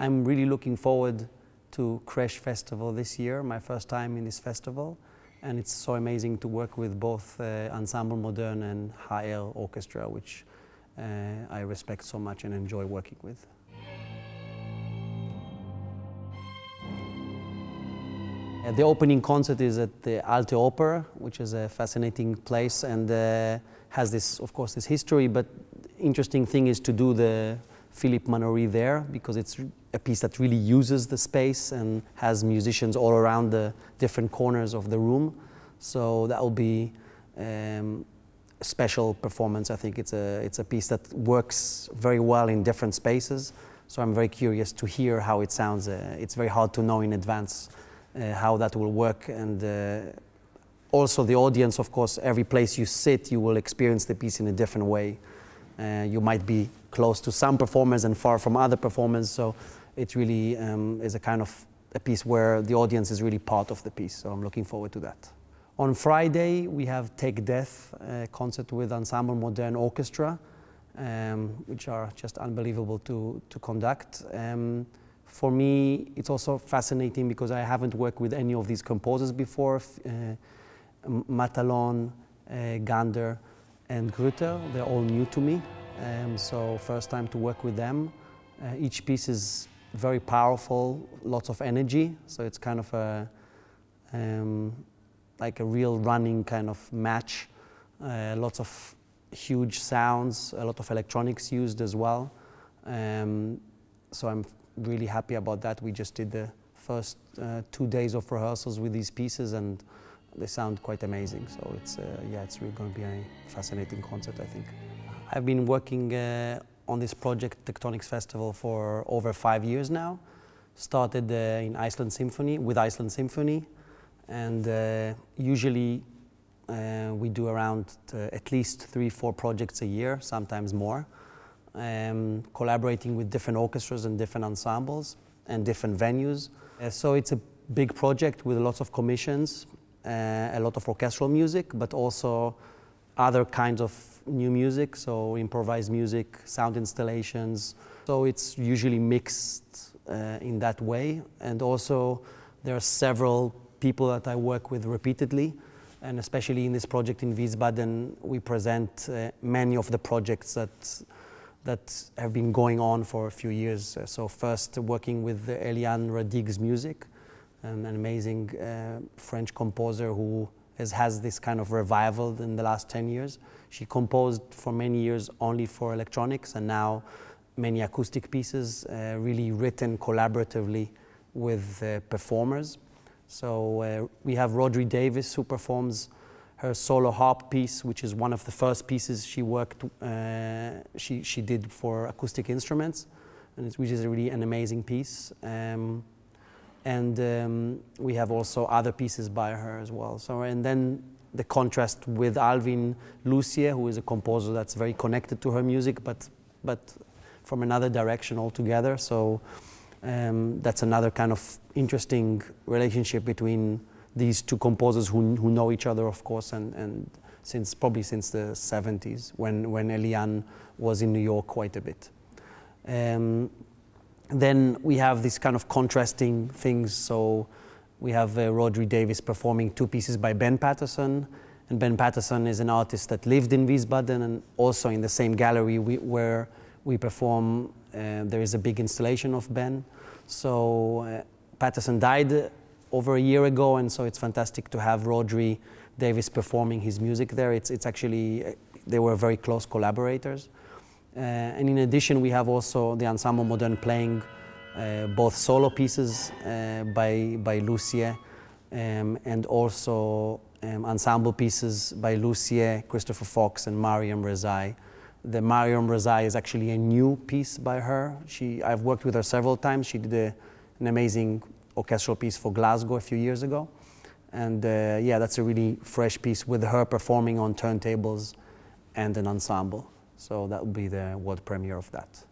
I'm really looking forward to cresc Festival this year, my first time in this festival. And it's so amazing to work with both uh, Ensemble Modern and HR Orchestra, which uh, I respect so much and enjoy working with. Uh, the opening concert is at the Alte Oper, which is a fascinating place and uh, has this, of course, this history. But interesting thing is to do the Philippe Manoury there because it's a piece that really uses the space and has musicians all around the different corners of the room. So that will be um, a special performance. I think it's a, it's a piece that works very well in different spaces. So I'm very curious to hear how it sounds. Uh, it's very hard to know in advance uh, how that will work. And uh, also the audience, of course, every place you sit, you will experience the piece in a different way. Uh, you might be close to some performers and far from other performers. So it really um, is a kind of a piece where the audience is really part of the piece. So I'm looking forward to that. On Friday, we have Take Death, a concert with Ensemble Modern Orchestra, um, which are just unbelievable to, to conduct. Um, for me, it's also fascinating because I haven't worked with any of these composers before. Uh, Matalon, uh, Gander, and Grütter, they're all new to me. Um, so first time to work with them. Uh, each piece is very powerful, lots of energy. So it's kind of a, um, like a real running kind of match. Uh, lots of huge sounds, a lot of electronics used as well. Um, so I'm really happy about that. We just did the first uh, two days of rehearsals with these pieces and they sound quite amazing. So it's, uh, yeah, it's really going to be a fascinating concert, I think. I've been working uh, on this project, Tectonics Festival, for over five years now. Started uh, in Iceland Symphony, with Iceland Symphony, and uh, usually uh, we do around uh, at least three, four projects a year, sometimes more, um, collaborating with different orchestras and different ensembles and different venues. so it's a big project with lots of commissions, a lot of orchestral music, but also other kinds of new music, so improvised music, sound installations. So it's usually mixed uh, in that way. And also there are several people that I work with repeatedly. And especially in this project in Wiesbaden, we present uh, many of the projects that, that have been going on for a few years. So first working with Eliane Radigue's music, an amazing uh, French composer who has, has this kind of revival in the last 10 years. She composed for many years only for electronics and now many acoustic pieces, uh, really written collaboratively with uh, performers. So uh, we have Rhodri Davies who performs her solo harp piece, which is one of the first pieces she worked, uh, she, she did for acoustic instruments, and which is really an amazing piece. Um, and um, we have also other pieces by her as well. So, and then the contrast with Alvin Lucier, who is a composer that's very connected to her music, but, but from another direction altogether. So um, that's another kind of interesting relationship between these two composers who, who know each other, of course, and, and since probably since the 70s when, when Eliane was in New York quite a bit. Um, then we have these kind of contrasting things. So we have uh, Rhodri Davies performing two pieces by Ben Patterson. And Ben Patterson is an artist that lived in Wiesbaden and also in the same gallery we, where we perform. Uh, there is a big installation of Ben. So uh, Patterson died over a year ago, and so it's fantastic to have Rhodri Davies performing his music there. It's, it's actually, uh, they were very close collaborators. Uh, and in addition, we have also the Ensemble Modern playing uh, both solo pieces uh, by, by Lucier um, and also um, ensemble pieces by Lucier, Christopher Fox, and Mariam Rezaei. The Mariam Rezaei is actually a new piece by her. She, I've worked with her several times. She did a, an amazing orchestral piece for Glasgow a few years ago. And uh, yeah, that's a really fresh piece with her performing on turntables and an ensemble. So that will be the world premiere of that.